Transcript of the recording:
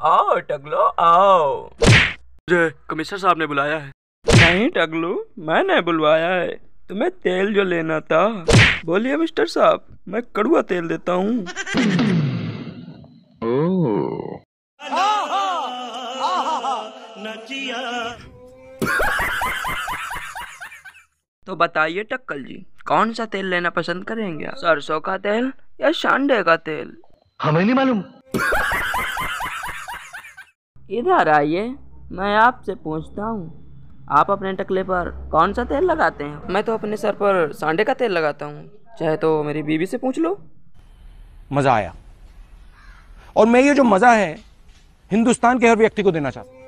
आओ टकलो आओ। मुझे कमिश्नर साहब ने बुलाया है। नहीं टगलू मैंने बुलवाया है। तुम्हें तेल जो लेना था बोलिए मिस्टर साहब मैं कड़ुआ तेल देता हूँ। तो बताइए टक्कल जी कौन सा तेल लेना पसंद करेंगे सरसों का तेल या शांडे का तेल? हमें नहीं मालूम। इधर आइए, मैं आपसे पूछता हूँ। आप अपने टकले पर कौन सा तेल लगाते हैं? मैं तो अपने सर पर सांडे का तेल लगाता हूँ। चाहे तो मेरी बीवी से पूछ लो। मज़ा आया। और मैं ये जो मज़ा है, हिंदुस्तान के हर व्यक्ति को देना चाहता हूँ।